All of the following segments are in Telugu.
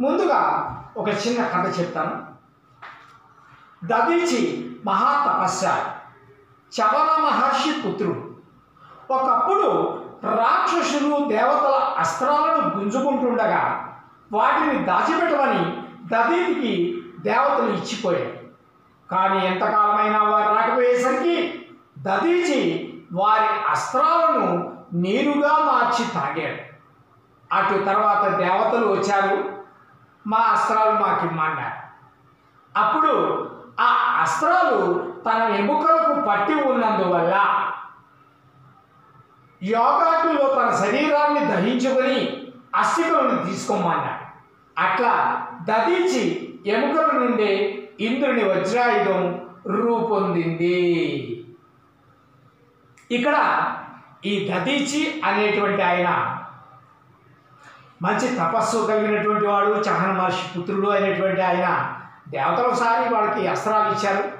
ముందుగా ఒక చిన్న కథ చెప్తాను. దదీచి మహాతపస్య చవన మహర్షి పుత్రుడు. ఒకప్పుడు రాక్షసులు దేవతల అస్త్రాలను గుంజుకుంటుండగా వాటిని దాచిపెట్టమని దదీతికి దేవతలు ఇచ్చిపోయారు. కానీ ఎంతకాలమైనా వారు రాకపోయేసరికి దదీచి వారి అస్త్రాలను నీరుగా మార్చి తాగాడు. అటు తర్వాత దేవతలు వచ్చారు. మా అస్త్రాలు మాకు ఇమ్మన్నారు అప్పుడు ఆ అస్త్రాలు తన ఎముకలకు పట్టి ఉన్నందువల్ల యోగాకులో తన శరీరాన్ని దహించుకొని అస్థికలను తీసుకోమన్నాడు. అట్లా దదీచి ఎముకల నుండి ఇంద్రుని వజ్రాయుధం రూపొందింది. ఇక్కడ ఈ దదీచి అనేటువంటి ఆయన మంచి తపస్సు కలిగినటువంటి వాడు చహన మహర్షి పుత్రుడు అయినటువంటి ఆయన. దేవతలు ఒకసారి వాళ్ళకి అస్త్రాలు ఇచ్చారు.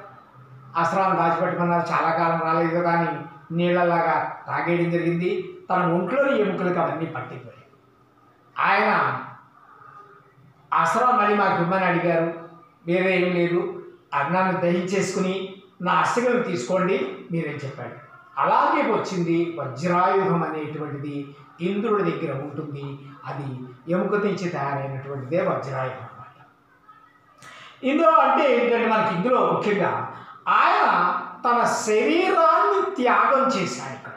అస్త్రాలను దాచిపెట్టమన్నారు. చాలా కాలం రాలేదు కానీ నీళ్ళలాగా తాగేయడం జరిగింది. తన ఒంట్లోని ఎముకలకు అవన్నీ పట్టిపోయాయి. ఆయన అస్త్రం మళ్ళీ మాకు ఇమ్మని అడిగారు. వేరే ఏం లేదు. అన్నాన్ని దహించేసుకుని నా అస్థికలు తీసుకోండి మీరేం చెప్పాడు అలాగే వచ్చింది వజ్రాయుధం అనేటువంటిది ఇంద్రుడి దగ్గర ఉంటుంది. అది ఎముక నుంచి తయారైనటువంటిదే వజ్రాయుధం అనమాట ఇందులో అంటే ఏంటంటే మనకి ఇందులో ముఖ్యంగా ఆయన తన శరీరాన్ని త్యాగం చేశాడు ఇక్కడ.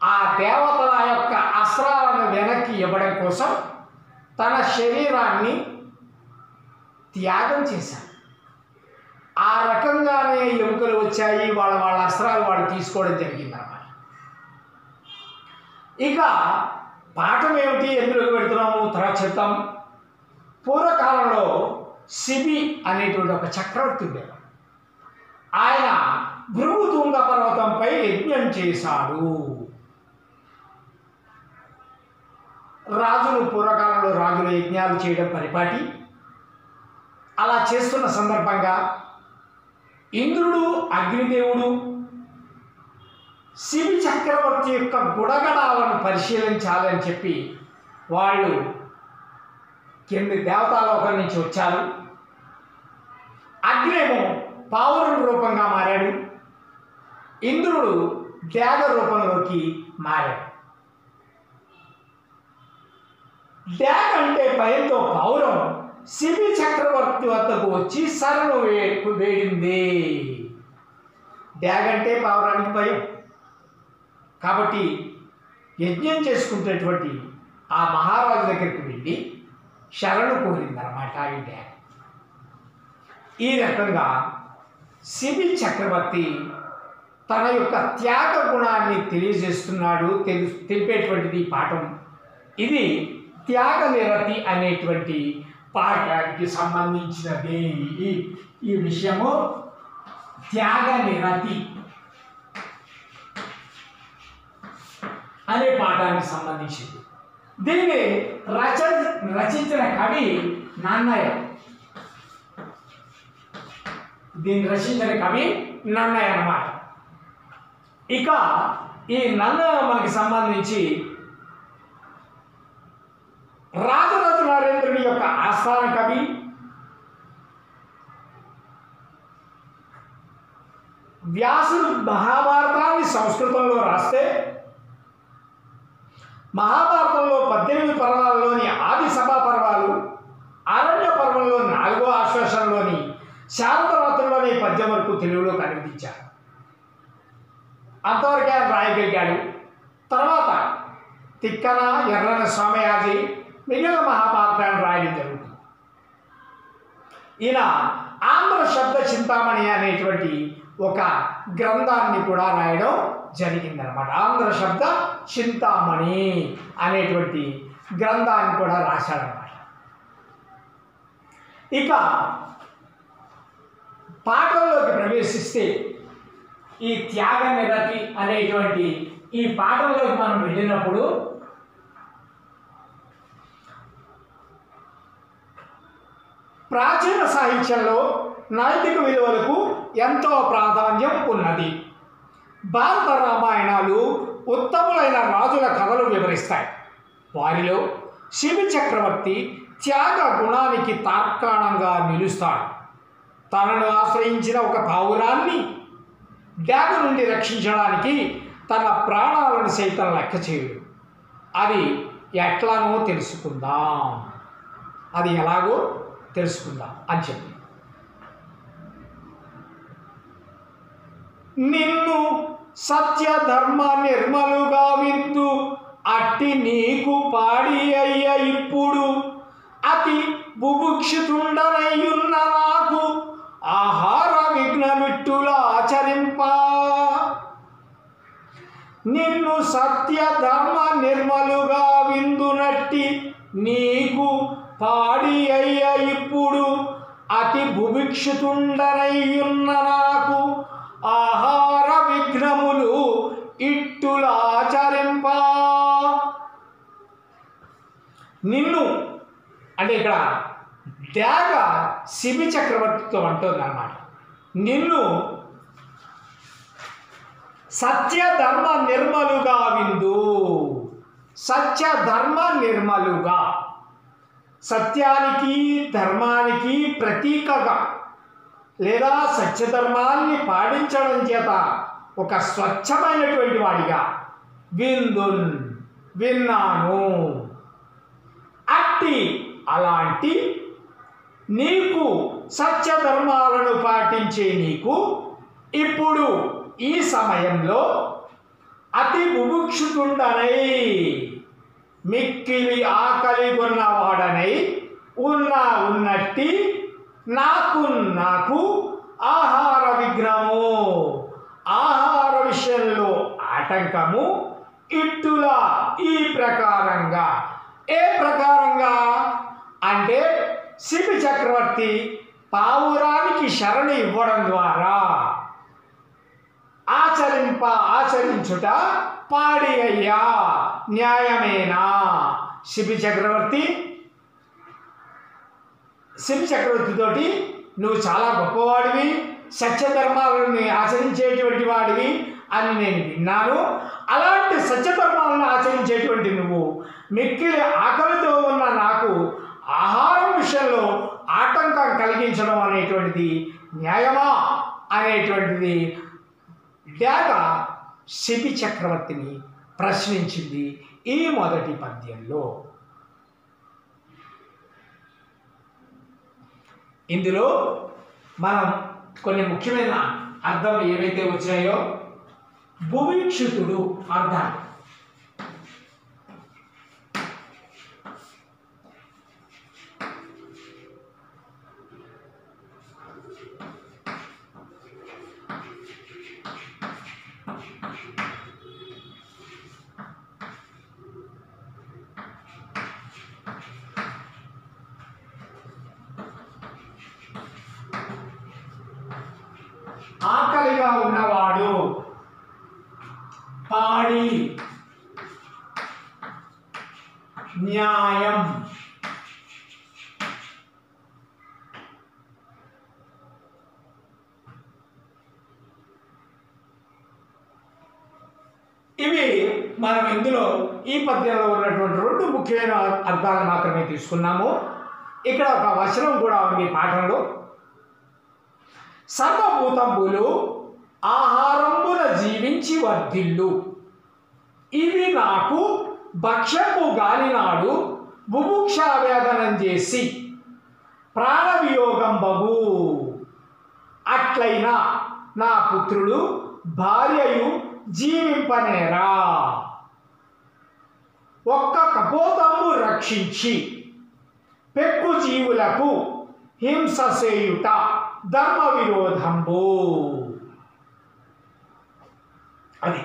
ఆ దేవతల యొక్క అస్త్రాలను వెనక్కి ఇవ్వడం కోసం తన శరీరాన్ని త్యాగం చేశాడు. ఆ రకంగానే ఎముకలు వచ్చాయి వాళ్ళ వాళ్ళ అస్త్రాలు వాళ్ళు తీసుకోవడం జరిగిందన్నమాట. ఇక పాఠం ఏమిటి ఎందులోకి పెడుతున్నాము తర్వాత చెప్తాం. పూర్వకాలంలో శిబి అనేటువంటి ఒక చక్రవర్తి ఉండేవాడు. ఆయన భృగుతుంగ పర్వతంపై యజ్ఞం చేశాడు. రాజులు పూర్వకాలంలో రాజులు యజ్ఞాలు చేయడం పరిపాటి. అలా చేస్తున్న సందర్భంగా ఇంద్రుడు అగ్నిదేవుడు శివ చక్రవర్తి యొక్క గుడగడాలను పరిశీలించాలని చెప్పి వాళ్ళు కింది దేవతాలోకం నుంచి వచ్చారు. అగ్నేమో పావురం రూపంగా మారాడు. ఇంద్రుడు డ్యాగ రూపంలోకి మారాడు. డ్యాగ్ అంటే భయంతో పౌరం శిబి చక్రవర్తి వద్దకు వచ్చి శరణు వేడుకు వేడింది. డ్యాగ్ అంటే పావురానికి భయం. కాబట్టి యజ్ఞం చేసుకునేటువంటి ఆ మహారాజు దగ్గరికి వెళ్ళి శరణు కోరిందనమాట ఈ డ్యాగ్. ఈ రకంగా శిబి చక్రవర్తి తన యొక్క త్యాగ గుణాన్ని తెలియజేస్తున్నాడు తెలి తెలిపేటువంటిది ఈ పాఠం. ఇది త్యాగ నిరతి అనేటువంటి పాఠానికి సంబంధించిన ఈ ఈ విషయము త్యాగ నిరతి అనే పాఠానికి సంబంధించింది. దీన్ని రచ రచించిన కవి నాన్నయ్య. దీన్ని రచించిన కవి నన్నయ్య అన్నమాట. ఇక ఈ నన్నయ్య మనకి సంబంధించి రాజరాజు నరేంద్రుని యొక్క ఆస్థాన కవి. వ్యాసుడు మహాభారతాన్ని సంస్కృతంలో రాస్తే మహాభారతంలో పద్దెనిమిది పర్వాలలోని ఆది సభా పర్వాలు అరణ్య పర్వంలో నాలుగో ఆశ్వాసంలోని శారదరాత్రులోని పద్యం వరకు తెలుగులో కనిపించారు. అంతవరకే రాయగలిగాడు. తర్వాత తిక్కన ఎర్రన స్వామయాజి మిగిలిన మహాపాత్రాన్ని రాయడం జరుగుతుంది. ఈయన ఆంధ్ర శబ్ద చింతామణి అనేటువంటి ఒక గ్రంథాన్ని కూడా రాయడం జరిగిందనమాట ఆంధ్ర శబ్ద చింతామణి అనేటువంటి గ్రంథాన్ని కూడా రాశాడనమాట ఇక పాఠంలోకి ప్రవేశిస్తే ఈ త్యాగ నిరతి అనేటువంటి ఈ పాఠంలోకి మనం వెళ్ళినప్పుడు ప్రాచీన సాహిత్యంలో నైతిక విలువలకు ఎంతో ప్రాధాన్యం ఉన్నది. భారత రామాయణాలు ఉత్తములైన రాజుల కథలు వివరిస్తాయి. వారిలో శివి చక్రవర్తి త్యాగ గుణానికి తార్కాణంగా నిలుస్తాడు. తనను ఆశ్రయించిన ఒక పావురాన్ని డ్యాగ నుండి రక్షించడానికి తన ప్రాణాలను సైతం లెక్క చేయడు. అది ఎట్లానో తెలుసుకుందాం. అది ఎలాగో తెలుసుకుందాం. అని చెప్పి. నిన్ను సత్య ధర్మ నిర్మలుగా విందు అట్టి నీకు పాడి అయ్య ఇప్పుడు. అతి బుభుక్షితుండనయ్యున్న నాకు ఆహార విఘ్నమిట్టుల ఆచరింప. నిన్ను సత్య ధర్మ నిర్మలుగా విందునట్టి నీకు పాడి అయ్య ఇప్పుడు అతి బుభిక్షుతుండనయ్యున్న నాకు ఆహార విఘ్నములు ఇట్టులాచరింప. నిన్ను అంటే ఇక్కడ త్యాగ శిబి చక్రవర్తితో అంటుంది అన్నమాట నిన్ను సత్య ధర్మ నిర్మలుగా విందు. సత్య ధర్మ నిర్మలుగా. సత్యానికి ధర్మానికి ప్రతీకగా లేదా సత్యధర్మాన్ని పాటించడం చేత ఒక స్వచ్ఛమైనటువంటి వాడిగా విందున్ విన్నాను. అట్టి అలాంటి నీకు సత్యధర్మాలను పాటించే నీకు ఇప్పుడు ఈ సమయంలో అతి బుభుక్షుతుండనై మిక్కిలి ఆకలి కొన్నవాడనై ఉన్న ఉన్నట్టి నాకు నాకు ఆహార విగ్రహము. ఆహార విషయంలో ఆటంకము ఇట్టులా ఈ ప్రకారంగా. ఏ ప్రకారంగా? అంటే శిబి చక్రవర్తి పావురానికి శరణి ఇవ్వడం ద్వారా. ఆచరింప ఆచరించుట పాడి అయ్యా. న్యాయమేనా? శిబి చక్రవర్తి. శిబి చక్రవర్తితోటి నువ్వు చాలా గొప్పవాడివి సత్యధర్మాలను ఆచరించేటువంటి వాడివి అని నేను విన్నాను. అలాంటి సత్యధర్మాలను ఆచరించేటువంటి నువ్వు మిక్కిలి ఆకలితో ఉన్న నాకు ఆహారం విషయంలో ఆటంకం కలిగించడం అనేటువంటిది న్యాయమా? అనేటువంటిది లేక శిబి చక్రవర్తిని ప్రశ్నించింది ఈ మొదటి పద్యంలో. ఇందులో మనం కొన్ని ముఖ్యమైన అర్థం ఏవైతే వచ్చాయో భువీక్షితుడు అర్థం ఆకలిగా ఉన్నవాడు పాడి న్యాయం ఇవి మనం ఇందులో ఈ పద్యంలో ఉన్నటువంటి రెండు ముఖ్యమైన అర్థాలు మాత్రమే తీసుకున్నాము. ఇక్కడ ఒక వచనం కూడా ఉంది పాఠంలో. సర్వభూతంబులు ఆహారంబున జీవించి వర్ధిల్లు. ఇవి నాకు భక్ష్యపు గాలినాడు బుభుక్షావేదనం చేసి ప్రాణవియోగం బగు అట్లయినా నా పుత్రుడు భార్యయు జీవింపనేరా. ఒక్క కపోతము రక్షించి పెక్కు జీవులకు హింస చేయుట ధర్మ విరోధంబు అది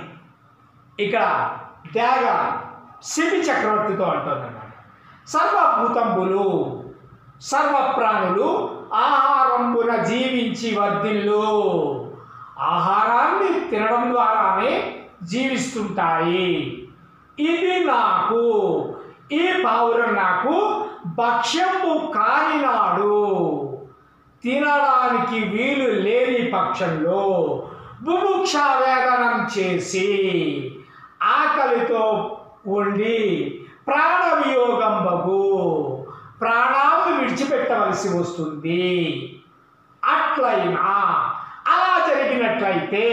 ఇక్కడ త్యాగ శిబి చక్రవర్తితో అంటుందన్నమాట. సర్వభూతంబులు సర్వప్రాణులు ఆహారంబున జీవించి వర్ధిల్లు. ఆహారాన్ని తినడం ద్వారానే జీవిస్తుంటాయి. ఇది నాకు. ఈ పావురం నాకు భక్ష్యము కానినాడు. తినడానికి వీలు లేని పక్షంలో బుభుక్షావేదనం చేసి ఆకలితో ఉండి ప్రాణవియోగం బగు. ప్రాణాలను విడిచిపెట్టవలసి వస్తుంది. అట్లయినా అలా జరిగినట్లయితే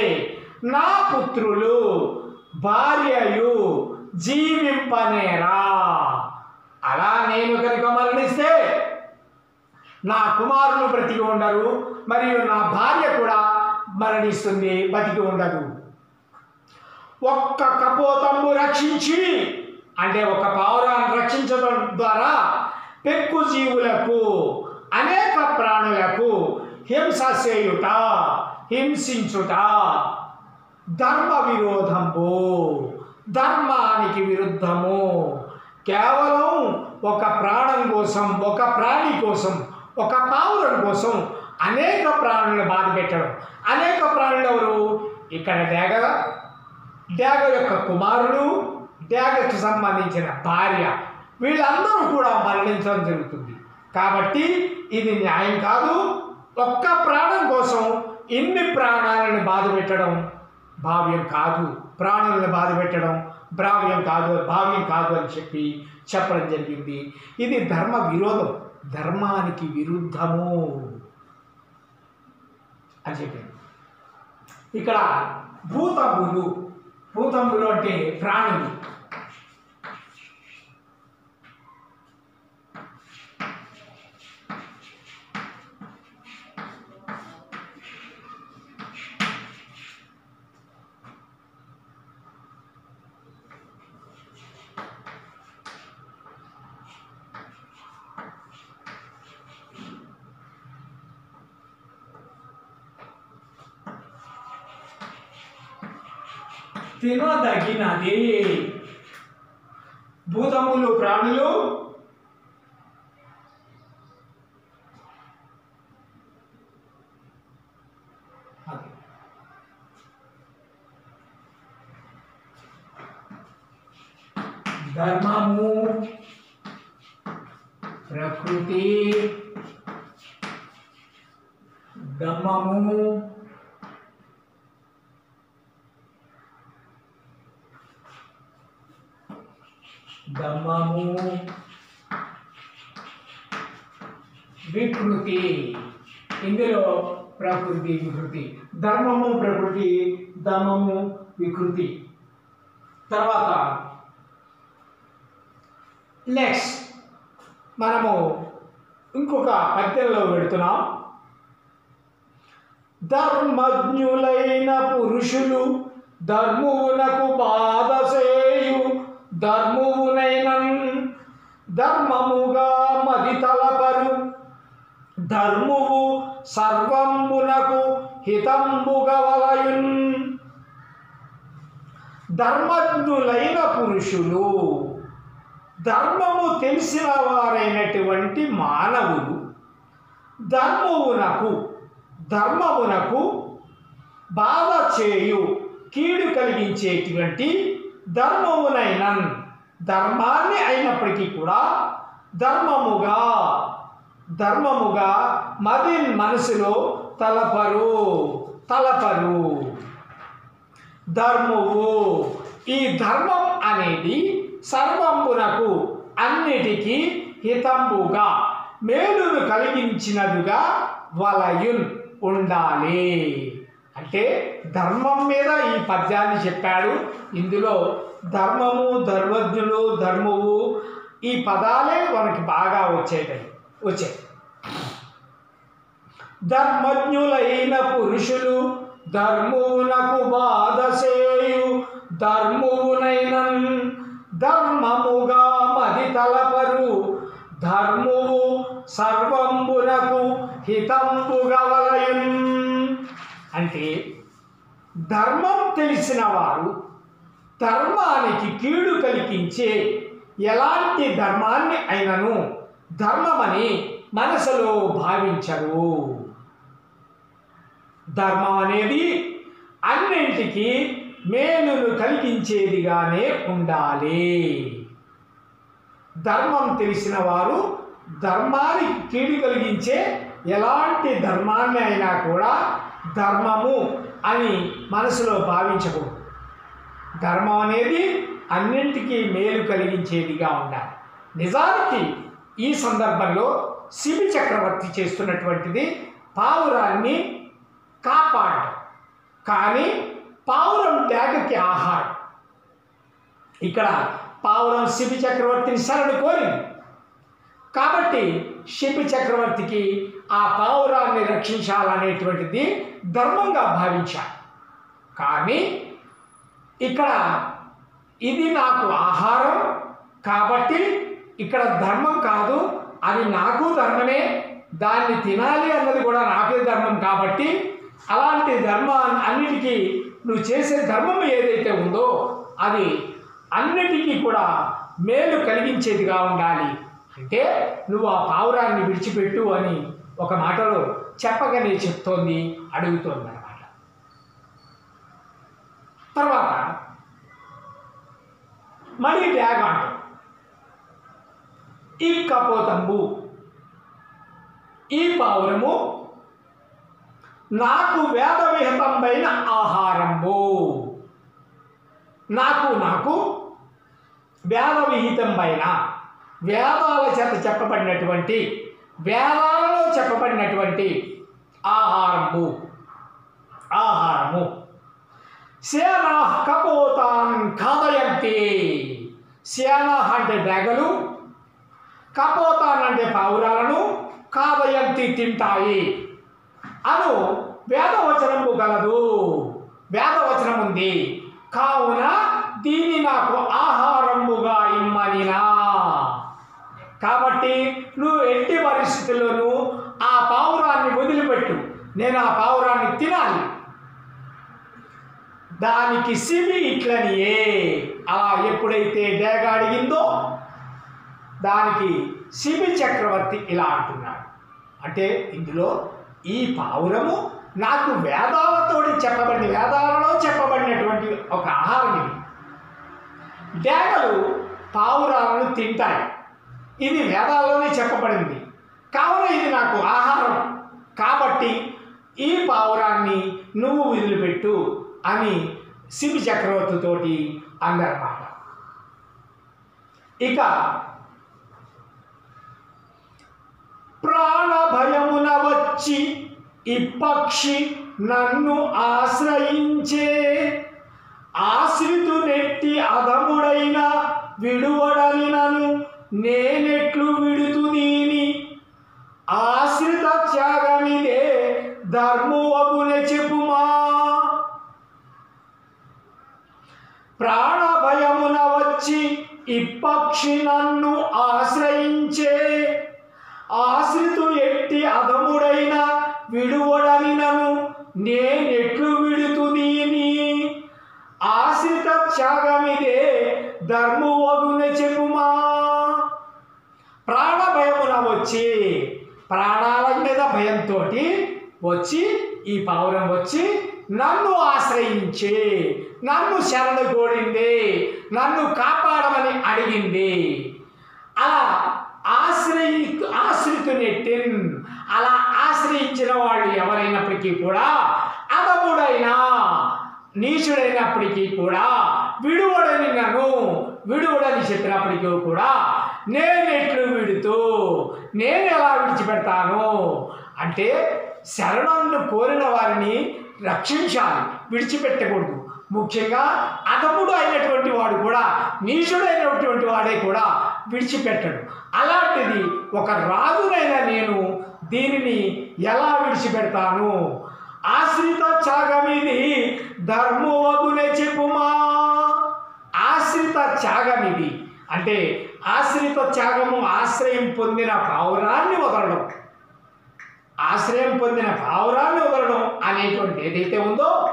నా పుత్రులు భార్యయు జీవింపనేరా. అలా నేను కనుక మరణిస్తే నా కుమారులు బ్రతికి ఉండరు మరియు నా భార్య కూడా మరణిస్తుంది బతికి ఉండదు. ఒక్క కపోతంబు రక్షించి అంటే ఒక పావురాన్ని రక్షించడం ద్వారా పెక్కు జీవులకు అనేక ప్రాణులకు హింస చేయుట హింసించుట ధర్మ విరోధంబో ధర్మానికి విరుద్ధము. కేవలం ఒక ప్రాణం కోసం ఒక ప్రాణి కోసం ఒక పావురం కోసం అనేక ప్రాణులను బాధ పెట్టడం అనేక ప్రాణులు ఎవరు? ఇక్కడ డేగ డేగ యొక్క కుమారుడు డేగకు సంబంధించిన భార్య. వీళ్ళందరూ కూడా మరణించడం జరుగుతుంది. కాబట్టి ఇది న్యాయం కాదు. ఒక్క ప్రాణం కోసం ఇన్ని ప్రాణాలను బాధ పెట్టడం భావ్యం కాదు ప్రాణులను బాధ పెట్టడం భ్రావ్యం కాదు భావ్యం కాదు అని చెప్పి చెప్పడం జరిగింది. ఇది ధర్మ విరోధం ధర్మానికి విరుద్ధము అని చెప్పింది ఇక్కడ భూతములు భూతములు అంటే ప్రాణులు. తినదగినది భూతములు ప్రాణులు అది. ధర్మము ప్రకృతి దమ్మము దమ్మము వికృతి ఇందులో ప్రకృతి వికృతి. ధర్మము ప్రకృతి ధర్మము వికృతి. తర్వాత నెక్స్ట్ మనము ఇంకొక పద్యంలో పెడుతున్నాం ధర్మజ్ఞులైన పురుషులు ధర్మువునకు బాధ చేయు ధర్మువునైన ధర్మముగా మది తలపరు. ధర్మువు సర్వంబునకు హితంబుగవలయున్ ధర్మజ్ఞులైన పురుషులు ధర్మము తెలిసిన వారైనటువంటి మానవులు ధర్మమునకు ధర్మమునకు బాధ చేయు కీడు కలిగించేటువంటి ధర్మమునైన ధర్మాన్ని అయినప్పటికీ కూడా ధర్మముగా ధర్మముగా మది మనసులో తలపరు తలపరు. ధర్మము ఈ ధర్మం అనేది సర్వంబునకు అన్నిటికీ హితంబుగా మేలును కలిగించినదిగా వలయున్ ఉండాలి. అంటే ధర్మం మీద ఈ పద్యాన్ని చెప్పాడు. ఇందులో ధర్మము ధర్మజ్ఞులు ధర్మము ఈ పదాలే మనకి బాగా వచ్చేటాయి. వచ్చాయి. ధర్మజ్ఞులైన పురుషులు ధర్మునకు బాధ చేయు ధర్మముగా మది తలపరు. ధర్మువు సర్వంబునకు హితంబుగవలయున్ అంటే ధర్మం తెలిసిన వారు ధర్మానికి కీడు కలిగించే ఎలాంటి ధర్మాన్ని అయినను ధర్మమని మనసులో భావించరు. ధర్మం అనేది అన్నింటికి మేలును కలిగించేదిగానే ఉండాలి. ధర్మం తెలిసిన వారు ధర్మానికి కీడు కలిగించే ఎలాంటి ధర్మాన్ని అయినా కూడా ధర్మము అని మనసులో భావించకూడదు ధర్మం అనేది అన్నింటికీ మేలు కలిగించేదిగా ఉండాలి. నిజానికి ఈ సందర్భంలో శిబి చక్రవర్తి చేస్తున్నటువంటిది పావురాన్ని కాపాడ. కానీ పావురం త్యాగకి ఆహారం. ఇక్కడ పావురం శిబి చక్రవర్తిని శరణు కోరింది. కాబట్టి శిబి చక్రవర్తికి ఆ పావురాన్ని రక్షించాలనేటువంటిది ధర్మంగా భావించాడు కానీ ఇక్కడ ఇది నాకు ఆహారం కాబట్టి ఇక్కడ ధర్మం కాదు అది నాకు ధర్మమే దాన్ని తినాలి అన్నది కూడా నాకే ధర్మం కాబట్టి అలాంటి ధర్మ అన్నిటికీ నువ్వు చేసే ధర్మం ఏదైతే ఉందో అది అన్నిటికీ కూడా మేలు కలిగించేదిగా ఉండాలి. అంటే నువ్వు ఆ పావురాన్ని విడిచిపెట్టు అని ఒక మాటలో చెప్పగానే చెప్తోంది అడుగుతోంది అన్నమాట. తర్వాత మళ్ళీ డ్యాగ్ అంటాం. ఈ కపోతంబు ఈ పావురము నాకు వేద విహితంబైన ఆహారంబు నాకు నాకు వేద విహితంబైన వేదాల చేత చెప్పబడినటువంటి వేదాలలో చెప్పబడినటువంటి ఆహారము ఆహారము. సేనా కపోతాన్ కాదయంతి సేనా అంటే డెగలు కపోతాన్ పావురాలను కావయంతి తింటాయి. అను వేదవచనము గలదు. వేదవచనం ఉంది కావున దీని నాకు ఆహారముగా ఇమ్మనినా. కాబట్టి నువ్వు ఎట్టి పరిస్థితుల్లోనూ ఆ పావురాన్ని వదిలిపెట్టు. నేను ఆ పావురాన్ని తినాలి. దానికి సిమి ఇట్లనియే. అలా ఎప్పుడైతే డేగ అడిగిందో దానికి సిమి చక్రవర్తి ఇలా అంటున్నాడు. అంటే ఇందులో ఈ పావురము నాకు వేదాలతోటి చెప్పబడిన వేదాలలో చెప్పబడినటువంటి ఒక ఆహారం ఇది. డేగలు పావురాలను తింటాయి. ఇది వేదాల్లోనే చెప్పబడింది. కావున ఇది నాకు ఆహారం. కాబట్టి ఈ పావురాన్ని నువ్వు వదిలిపెట్టు అని శివ చక్రవర్తితోటి అందరమాట. ఇక ప్రాణ భయమున వచ్చి ఇప్పక్షి నన్ను ఆశ్రయించే. ఆశ్రితు నెట్టి అధముడైన విడువడని నన్ను నేనెట్లు విడుతు నీని. ఆశ్రిత త్యాగమిదే ధర్మవగునే చెప్పుమా. ప్రాణ భయమున వచ్చి ఇప్పక్షి నన్ను ఆశ్రయించే. ఆశ్రితు ఎట్టి అధముడైన విడువడని నను నేనెట్లు విడుతు ఆశ్రిత త్యాగమిదే ధర్మవగున చెప్పుమా. ప్రాణ భయమున వచ్చి ప్రాణాల మీద భయంతో వచ్చి ఈ పావురం వచ్చి నన్ను ఆశ్రయించి నన్ను శరణు కోరింది నన్ను కాపాడమని అడిగింది. అలా ఆశ్రయి ఆశ్రితునెట్టిన్ అలా ఆశ్రయించిన వాళ్ళు ఎవరైనప్పటికీ కూడా అదముడైనా నీచుడైనప్పటికీ కూడా విడువడని నన్ను విడువడని చెప్పినప్పటికీ కూడా నేనెట్లు విడుతూ నేను ఎలా విడిచిపెడతాను? అంటే శరణాలను కోరిన వారిని రక్షించాలి విడిచిపెట్టకూడదు. ముఖ్యంగా అతముడు అయినటువంటి వాడు కూడా నీచుడైనటువంటి వాడే కూడా విడిచిపెట్టడు. అలాంటిది ఒక రాజునైన నేను దీనిని ఎలా విడిచిపెడతాను? ఆశ్రిత త్యాగమిది ధర్మవగునే చెప్పుమా? ఆశ్రిత త్యాగమిది అంటే ఆశ్రిత త్యాగము ఆశ్రయం పొందిన పావురాన్ని వదలడం. ఆశ్రయం పొందిన పావురాన్ని వదలడం అనేటువంటి ఏదైతే ఉందో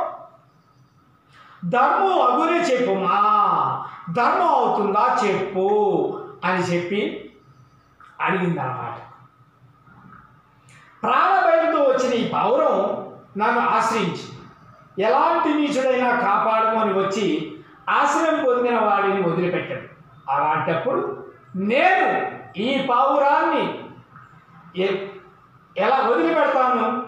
ధర్మం అగునే చెప్పుమా? ధర్మం అవుతుందా? చెప్పు. అని చెప్పి అడిగిందన్నమాట ప్రాణభయంతో వచ్చిన ఈ పావురం నన్ను ఆశ్రయించి ఎలాంటి నీచుడైనా కాపాడము అని వచ్చి ఆశ్రయం పొందిన వాడిని వదిలిపెట్టాడు. అలాంటప్పుడు నేను ఈ పావురాన్ని ఎ- ఎలా వదిలిపెడతాను?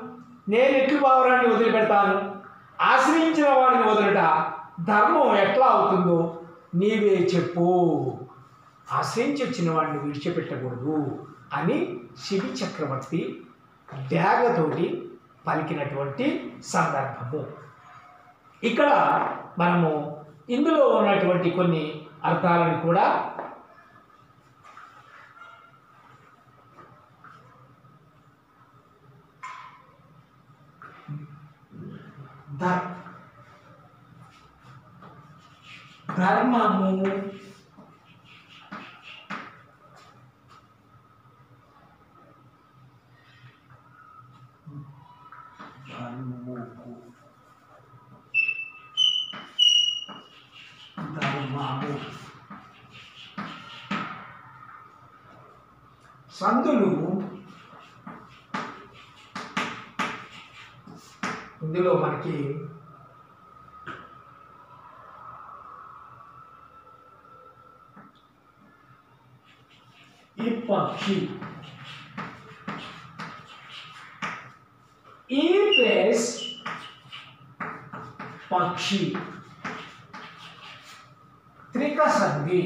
నేను ఎట్లు పావురాన్ని వదిలిపెడతాను? ఆశ్రయించిన వాడిని వదులుట ధర్మం ఎట్లా అవుతుందో నీవే చెప్పు. ఆశ్రయించి వచ్చిన వాడిని విడిచిపెట్టకూడదు అని శివి చక్రవర్తి డ్యాగతోటి పలికినటువంటి సందర్భము. ఇక్కడ మనము ఇందులో ఉన్నటువంటి కొన్ని అర్థాలను కూడా ధర్మము ధర్మము సందులు ఇందులో మనకి ఈ పక్షి ఈ ప్లేస్ పక్షి త్రిక సంధి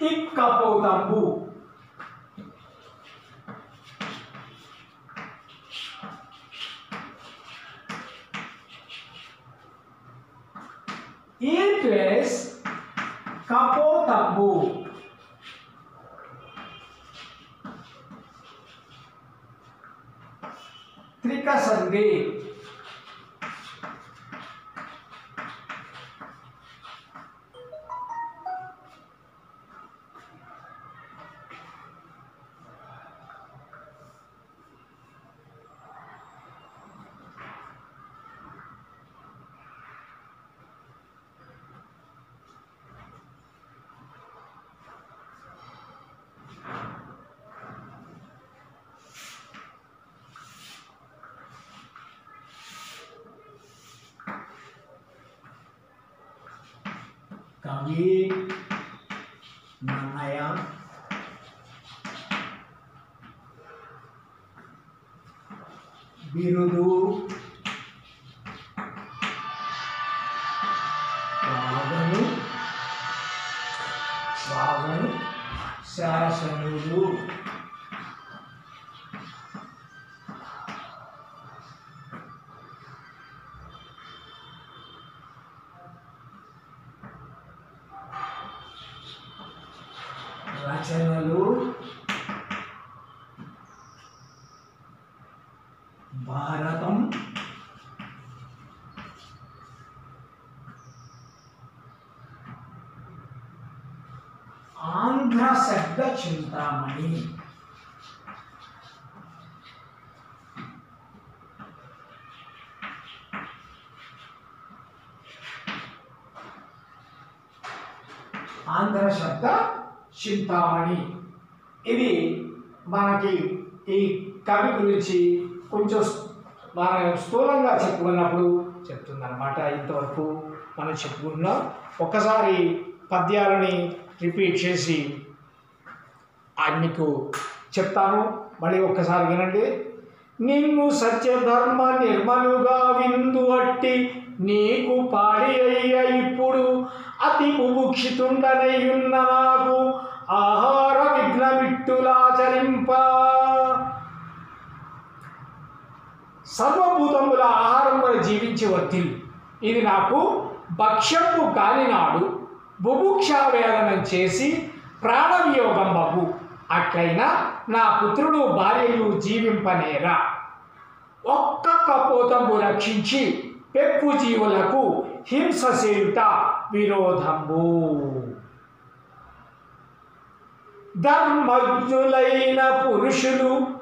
ఇక్కపోతంబు ఈ ప్లేస్ కపోతంబు త్రిక కవి నన్నయ బిరుదు వాదను భారతం ఆంధ్ర శబ్ద చింతామణి. ఆంధ్ర శబ్ద చింతామణి. ఇది మనకి ఈ కవి గురించి కొంచెం మనం స్థూలంగా చెప్పుకున్నప్పుడు చెప్తుందన్నమాట. ఇంతవరకు మనం చెప్పుకుంటున్నాం ఒక్కసారి పద్యాలని రిపీట్ చేసి అది మీకు చెప్తాను. మళ్ళీ ఒక్కసారి వినండి. నిన్ను సత్యధర్మ నిర్మలుగా విందు అట్టి నీకు పాడి అయ్య ఇప్పుడు. అతి ముముక్షితుండనయ్యున్న నాకు ఆహార విఘ్నమిట్టులాచరింపా సర్వభూతముల ఆహారములు జీవించి వద్ది ఇది నాకు భక్ష్యము కాలినాడు బుభుక్షావేదనం చేసి ప్రాణవియోగం బహు అట్లయినా నా పుత్రుడు భార్యలు జీవింపనేరా. ఒక్క కపోతంబు రక్షించి పెప్పు జీవులకు హింస చేయుట విరోధంబు ధర్మజ్ఞులైన పురుషులు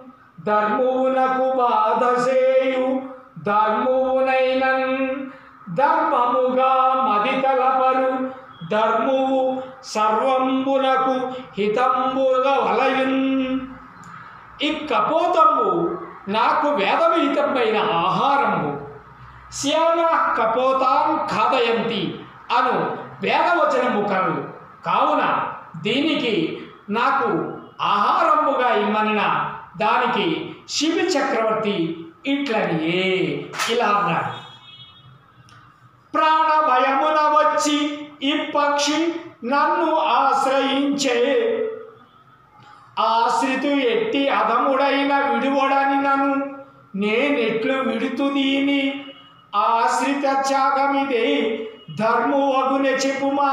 ధర్మమునకు బాధ చేయు ధర్మమునైనన్ ధర్మముగా మది తలపరు ధర్మువు సర్వంబునకు హితంబుగా వలయున్. ఈ కపోతము నాకు వేదవిహితమైన ఆహారము. శ్యానా కపోతాం ఖాదయంతి అను వేదవచనము కను కావున దీనికి నాకు ఆహారముగా ఇమ్మనిన దానికి శివ చక్రవర్తి ఇట్లనియే ఇలా అన్నాడు. ప్రాణ భయమున వచ్చి ఈ పక్షి నన్ను ఆశ్రయించే. ఆశ్రితు ఎట్టి అధముడైన విడువడని నన్ను నేనెట్లు విడుతు దీని. ఆశ్రిత త్యాగమిదే ధర్మవగునే చెప్పుమా.